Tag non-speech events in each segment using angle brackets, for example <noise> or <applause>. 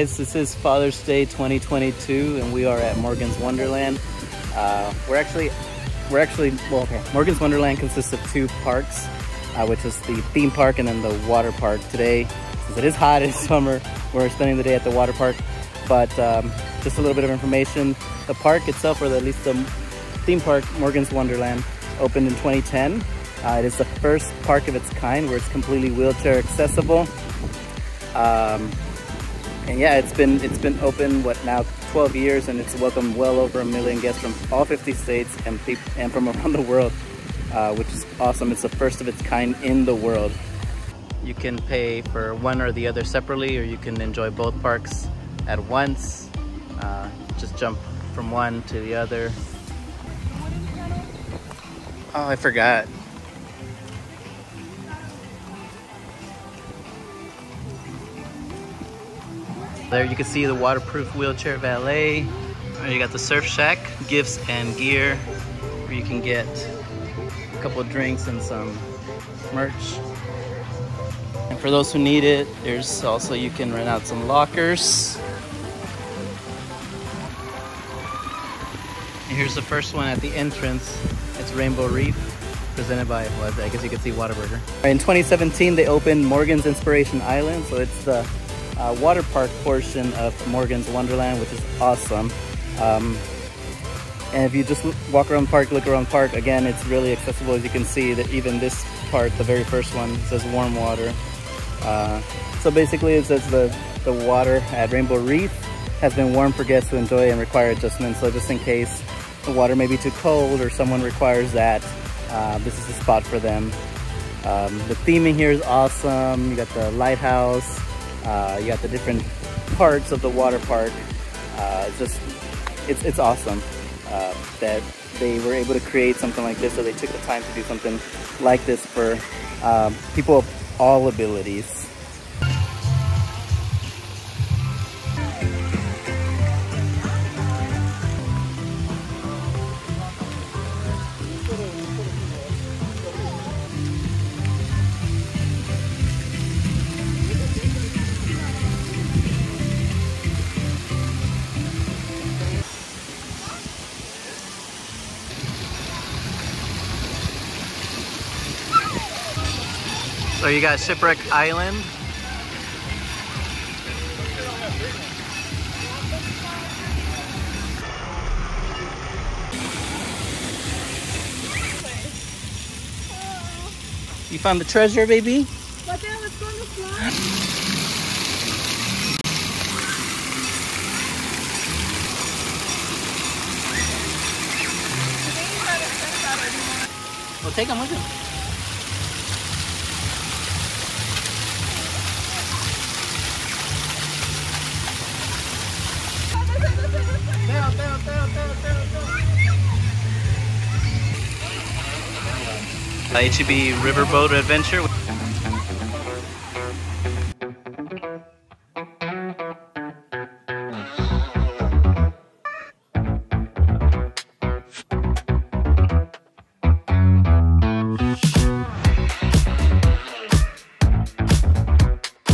This is Father's Day 2022 and we are at Morgan's Wonderland. Uh, we're actually, we're actually, well, okay. Morgan's Wonderland consists of two parks, uh, which is the theme park and then the water park. Today, since it is hot, in <laughs> summer, we're spending the day at the water park. But um, just a little bit of information. The park itself, or at least the theme park, Morgan's Wonderland, opened in 2010. Uh, it is the first park of its kind where it's completely wheelchair accessible. Um, and yeah, it's been it's been open what now 12 years, and it's welcomed well over a million guests from all 50 states and and from <laughs> around the world, uh, which is awesome. It's the first of its kind in the world. You can pay for one or the other separately, or you can enjoy both parks at once. Uh, just jump from one to the other. Oh, I forgot. There you can see the waterproof wheelchair valet. You got the surf shack, gifts and gear, where you can get a couple of drinks and some merch. And for those who need it, there's also, you can rent out some lockers. And here's the first one at the entrance. It's Rainbow Reef, presented by, well, I guess you can see Whataburger. In 2017, they opened Morgan's Inspiration Island. So it's the uh, water park portion of Morgan's Wonderland, which is awesome. Um, and if you just walk around the park, look around the park, again, it's really accessible. As you can see that even this part, the very first one, says warm water. Uh, so basically it says the, the water at Rainbow Reef has been warm for guests to enjoy and require adjustments. So just in case the water may be too cold or someone requires that, uh, this is the spot for them. Um, the theming here is awesome. You got the lighthouse, uh, you got the different parts of the water park. Uh, it's just, it's, it's awesome uh, that they were able to create something like this. So they took the time to do something like this for um, people of all abilities. You got Shipwreck Island. You found the treasure, baby? But then it's gonna fly. Well, take them with you. HEB Riverboat Adventure.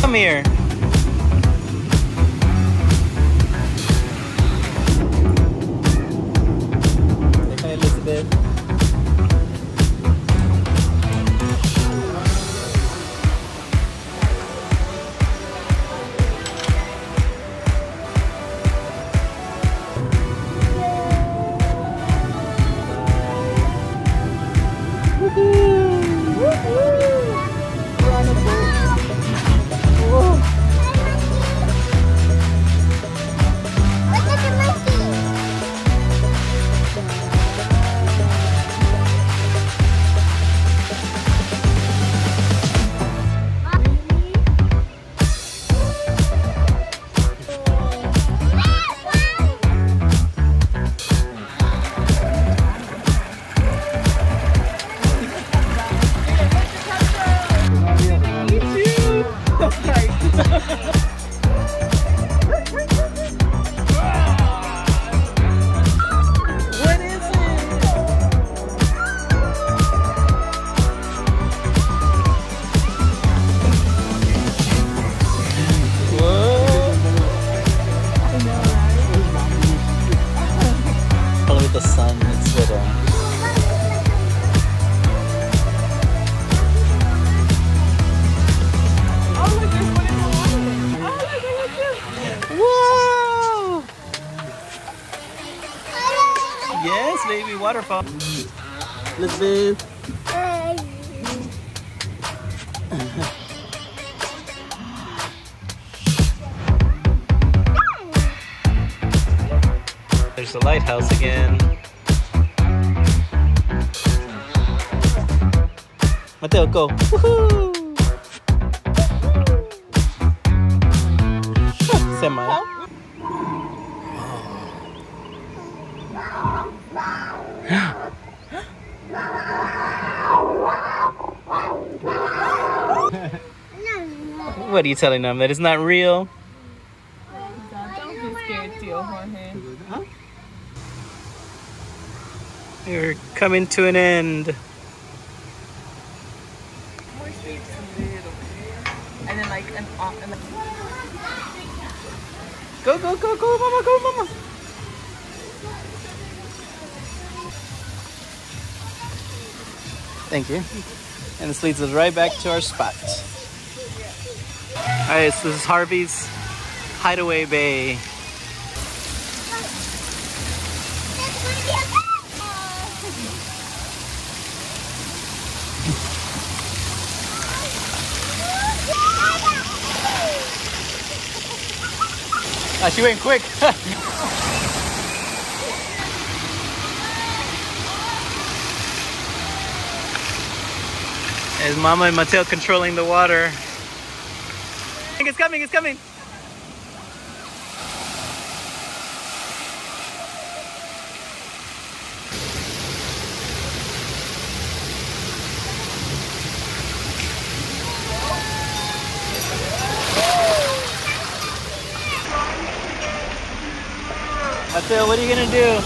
Come here. Yes, baby, waterfall. Elizabeth. There's the lighthouse again. Mateo, go. Woohoo! Semi. What are you telling them? That it's not real? Don't be scared, Tio Jorge. You're coming to an end. More streets a little bit. And then like an off and like Go, go, go, go, mama, go, mama. Thank you. And this leads us right back to our spot. All right, so this is Harvey's Hideaway Bay. Ah, she went quick. <laughs> Is Mama and Mateo controlling the water? It's coming, it's coming. Mateo, what are you gonna do?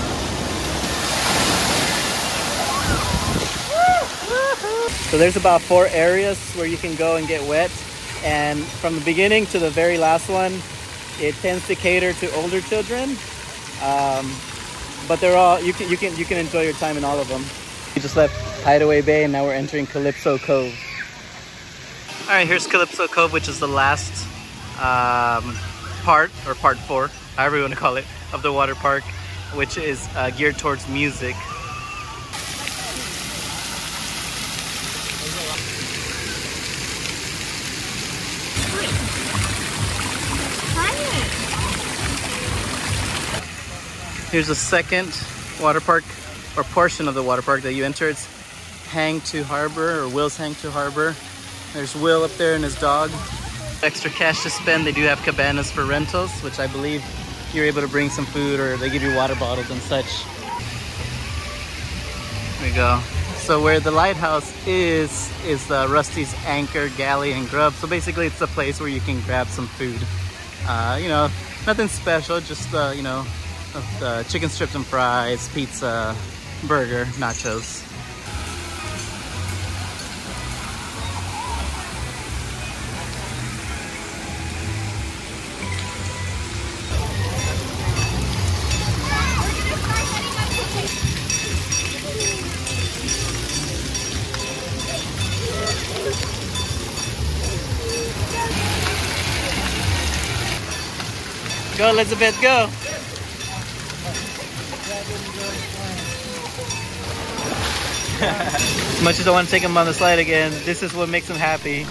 So there's about four areas where you can go and get wet. And from the beginning to the very last one, it tends to cater to older children. Um, but they're all, you can, you, can, you can enjoy your time in all of them. We just left Hideaway Bay and now we're entering Calypso Cove. All right, here's Calypso Cove, which is the last um, part, or part four, however you want to call it, of the water park, which is uh, geared towards music. Here's the second water park, or portion of the water park that you enter. It's Hang to Harbor, or Will's Hang to Harbor. There's Will up there and his dog. Extra cash to spend. They do have cabanas for rentals, which I believe you're able to bring some food or they give you water bottles and such. There we go. So where the lighthouse is, is uh, Rusty's Anchor, Galley, and Grub. So basically it's a place where you can grab some food. Uh, you know, nothing special, just, uh, you know, uh, chicken strips and fries, pizza, burger, nachos. Go, Elizabeth, go. Much as I want to take him on the slide again, this is what makes him happy.